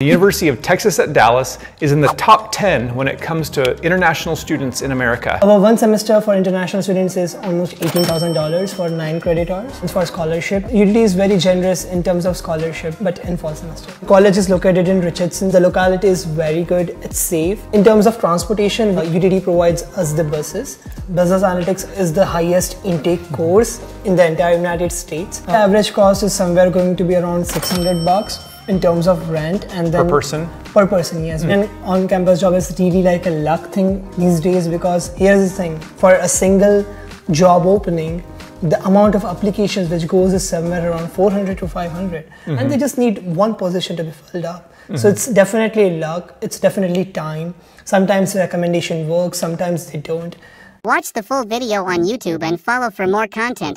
The University of Texas at Dallas is in the top 10 when it comes to international students in America. Our one semester for international students is almost $18,000 for nine credit hours. It's for scholarship. UTD is very generous in terms of scholarship, but in fall semester. College is located in Richardson. The locality is very good. It's safe. In terms of transportation, UTD provides us the buses. Business Analytics is the highest intake course in the entire United States. The average cost is somewhere going to be around 600 bucks in terms of rent and then Per person? per person yes. Hmm. And on campus job is really like a luck thing these days because here's the thing. For a single job opening the amount of applications which goes is somewhere around 400 to 500 and mm-hmm. they just need one position to be filled up. So mm-hmm. it's definitely luck. It's definitely time. Sometimes recommendation works sometimes they don't. Watch the full video on YouTube and follow for more content.